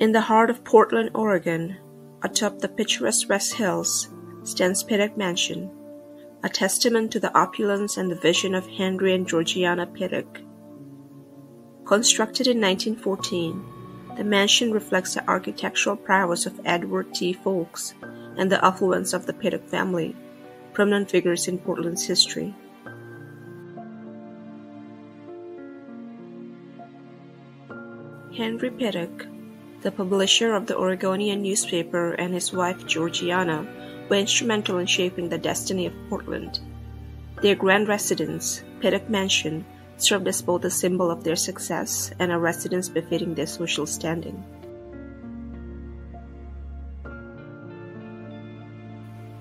In the heart of Portland, Oregon, atop the picturesque West Hills, stands Pittock Mansion, a testament to the opulence and the vision of Henry and Georgiana Pittock. Constructed in 1914, the mansion reflects the architectural prowess of Edward T. Foulkes and the affluence of the Pittock family, prominent figures in Portland's history. Henry Pittock, the publisher of the Oregonian newspaper, and his wife Georgiana were instrumental in shaping the destiny of Portland. Their grand residence, Pittock Mansion, served as both a symbol of their success and a residence befitting their social standing.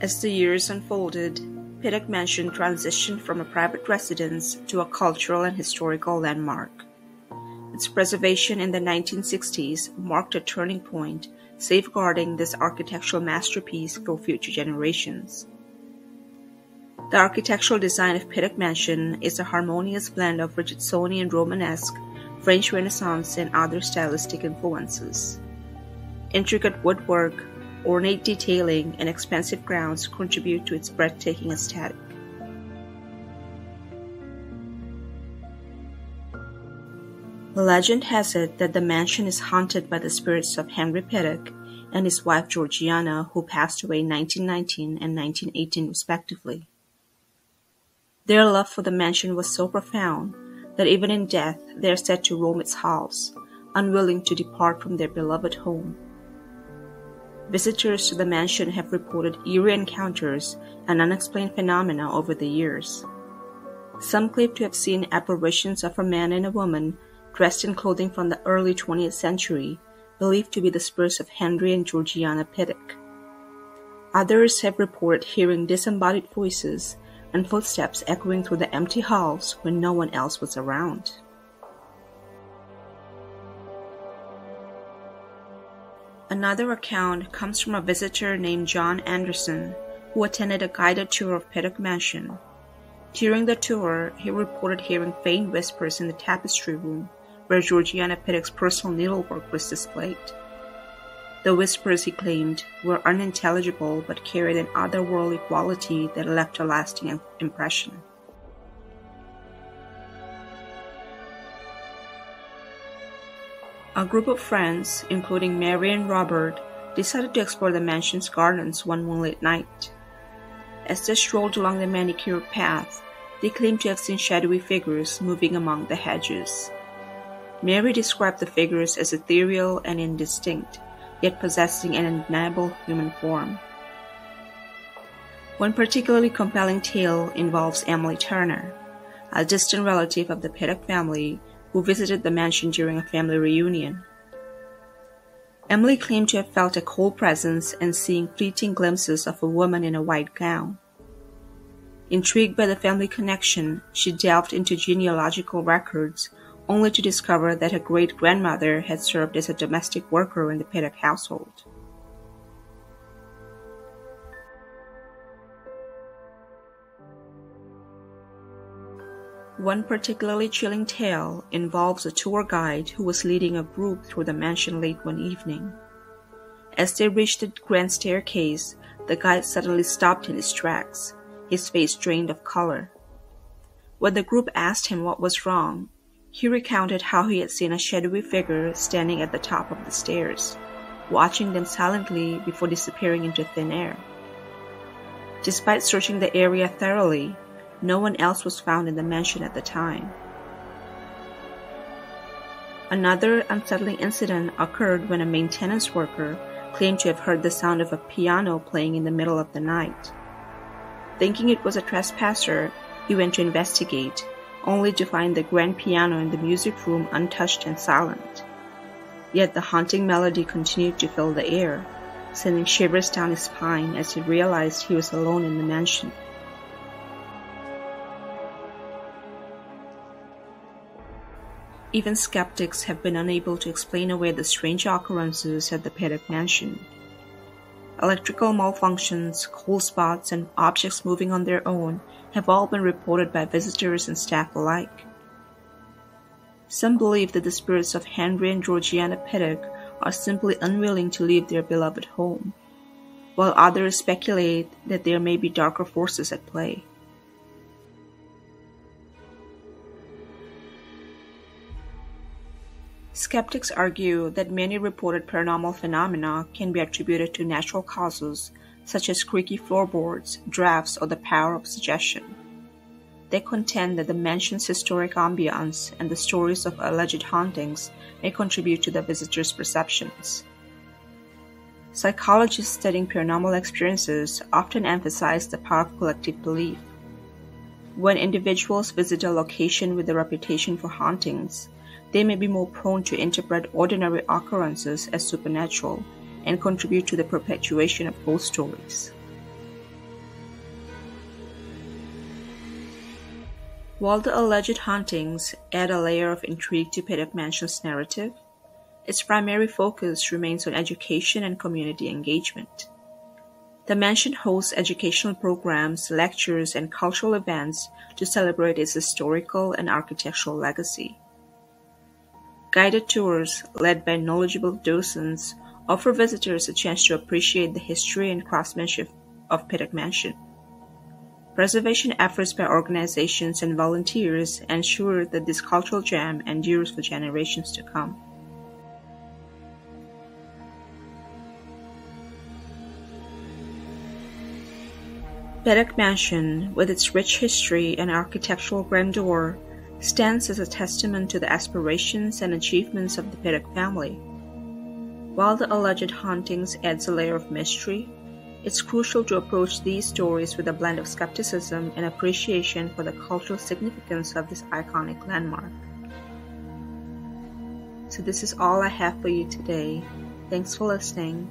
As the years unfolded, Pittock Mansion transitioned from a private residence to a cultural and historical landmark. Its preservation in the 1960s marked a turning point, safeguarding this architectural masterpiece for future generations. The architectural design of Pittock Mansion is a harmonious blend of Richardsonian Romanesque, French Renaissance, and other stylistic influences. Intricate woodwork, ornate detailing, and expansive grounds contribute to its breathtaking aesthetic. Legend has it that the mansion is haunted by the spirits of Henry Pittock and his wife Georgiana, who passed away in 1919 and 1918 respectively. Their love for the mansion was so profound that even in death they are said to roam its halls, unwilling to depart from their beloved home. Visitors to the mansion have reported eerie encounters and unexplained phenomena over the years. Some claim to have seen apparitions of a man and a woman dressed in clothing from the early 20th century, believed to be the spurs of Henry and Georgiana Pittock. Others have reported hearing disembodied voices and footsteps echoing through the empty halls when no one else was around. Another account comes from a visitor named John Anderson who attended a guided tour of Pittock Mansion. During the tour, he reported hearing faint whispers in the tapestry room where Georgiana Pittock's personal needlework was displayed. The whispers, he claimed, were unintelligible but carried an otherworldly quality that left a lasting impression. A group of friends, including Mary and Robert, decided to explore the mansion's gardens one moonlit night. As they strolled along the manicured path, they claimed to have seen shadowy figures moving among the hedges. Mary described the figures as ethereal and indistinct, yet possessing an undeniable human form. One particularly compelling tale involves Emily Turner, a distant relative of the Pittock family who visited the mansion during a family reunion. Emily claimed to have felt a cold presence and seeing fleeting glimpses of a woman in a white gown. Intrigued by the family connection, she delved into genealogical records only to discover that her great grandmother had served as a domestic worker in the Pittock household. One particularly chilling tale involves a tour guide who was leading a group through the mansion late one evening. As they reached the grand staircase, the guide suddenly stopped in his tracks, his face drained of color. When the group asked him what was wrong, he recounted how he had seen a shadowy figure standing at the top of the stairs, watching them silently before disappearing into thin air. Despite searching the area thoroughly, no one else was found in the mansion at the time. Another unsettling incident occurred when a maintenance worker claimed to have heard the sound of a piano playing in the middle of the night. Thinking it was a trespasser, he went to investigate only to find the grand piano in the music room untouched and silent. Yet the haunting melody continued to fill the air, sending shivers down his spine as he realized he was alone in the mansion. Even skeptics have been unable to explain away the strange occurrences at the Pittock Mansion. Electrical malfunctions, cold spots, and objects moving on their own have all been reported by visitors and staff alike. Some believe that the spirits of Henry and Georgiana Pittock are simply unwilling to leave their beloved home, while others speculate that there may be darker forces at play. Skeptics argue that many reported paranormal phenomena can be attributed to natural causes such as creaky floorboards, drafts, or the power of suggestion. They contend that the mansion's historic ambiance and the stories of alleged hauntings may contribute to the visitor's perceptions. Psychologists studying paranormal experiences often emphasize the power of collective belief. When individuals visit a location with a reputation for hauntings, they may be more prone to interpret ordinary occurrences as supernatural and contribute to the perpetuation of ghost stories. While the alleged hauntings add a layer of intrigue to Pittock Mansion's narrative, its primary focus remains on education and community engagement. The mansion hosts educational programs, lectures, and cultural events to celebrate its historical and architectural legacy. Guided tours, led by knowledgeable docents, offer visitors a chance to appreciate the history and craftsmanship of Pittock Mansion. Preservation efforts by organizations and volunteers ensure that this cultural gem endures for generations to come. Pittock Mansion, with its rich history and architectural grandeur, stands as a testament to the aspirations and achievements of the Pittock family. While the alleged hauntings adds a layer of mystery, it's crucial to approach these stories with a blend of skepticism and appreciation for the cultural significance of this iconic landmark. So, this is all I have for you today. Thanks for listening.